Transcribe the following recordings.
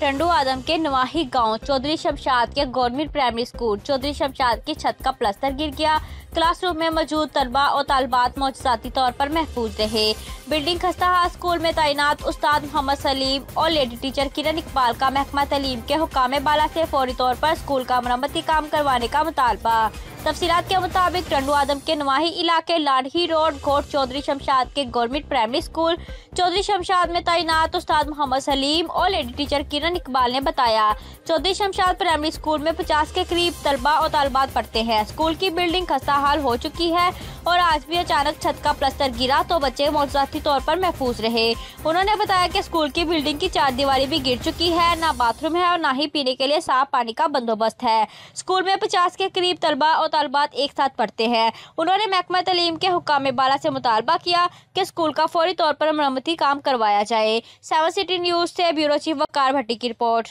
टंडू आदम के नवाही गाँव चौधरी शमशाद के government primary school, Chaudhry Shamshad की छत का प्लस्तर गिर गया। क्लासरूम में मौजूद तलबा और तालबात मौजाती तौर पर महफूज रहे। बिल्डिंग खस्ता स्कूल में तैनात उस्ताद मोहम्मद सलीम और लेडी टीचर किरण इकबाल का महकमा तलीम के हुकाम बाला से फौरी तौर पर स्कूल का मरम्मती काम करवाने का मुतालबा। तफसीत के मुताबिक, टंडू आदम के नवाही इलाके लाडही रोड, घोट चौधरी शमशाद के government primary school, Chaudhry Shamshad में तैनात उस्ताद मोहम्मद सलीम और लेडी टीचर किरण इकबाल ने बताया। चौधरी शमशाद प्राइमरी स्कूल में पचास के करीब तलबा और तालबात पढ़ते हैं। स्कूल की बिल्डिंग खस्ता हाल हो चुकी है और आज भी अचानक छत का प्लस्तर गिरा तो बच्चे मौजाती तौर पर महफूज रहे। उन्होंने बताया कि स्कूल की बिल्डिंग की चार दीवारी भी गिर चुकी है, न बाथरूम है और ना ही पीने के लिए साफ़ पानी का बंदोबस्त है। स्कूल में पचास के करीब तलबा और तलबात एक साथ पढ़ते हैं। उन्होंने महकमा तलीम के हुकाम बाला से मुतालबा किया कि स्कूल का फौरी तौर पर मरम्मती काम करवाया जाए। सेवन सिटी न्यूज़ से ब्यूरो चीफ वकार भट्टी की रिपोर्ट।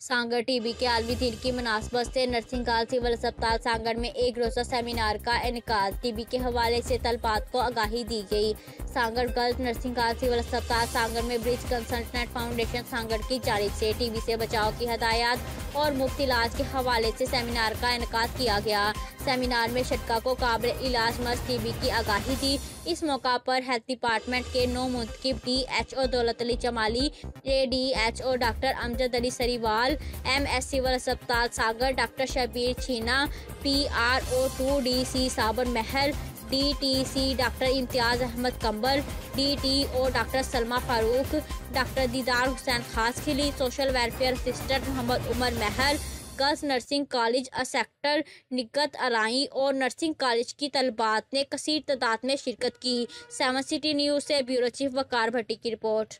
सांगड़ टीबी के आलमी दिन की मुनासबत से नर्सिंग काल सिविल अस्पताल सांगड़ में एक रोज़ा सेमिनार का इनका टीबी के हवाले से तलबात को आगाही दी गई। सांगड़ गर्ल्स नर्सिंग काल सिविल अस्पताल सांगड़ में ब्रिज कंसल्टेंट फाउंडेशन सांगड़ की जारी से टीबी से बचाव की हदायत। और मुफ़्त इलाज के हवाले से सेमिनार का इनका किया गया। सेमिनार में शटका को काबिल इलाज मस टीबी की आगाही दी। इस मौका पर हेल्थ डिपार्टमेंट के नौ मुंतब D H O Daulat Ali Chamali A D H O doctor Amjad Ali Sariwal M S civil अस्पताल Sagar doctor Shabbir Chheena P R O to D C Sabar Mahal D T C doctor Imtiaz Ahmed Kambal D T O doctor Salma Farooq doctor Didar Hussain Khaskheli social welfare assistant Mohammad Umar Mahal girls nursing college sector Nighat Arai और nursing college की तलबात ने कसीर तादाद में शिरकत की। Seven city news से bureau chief Waqar Bhatti की report.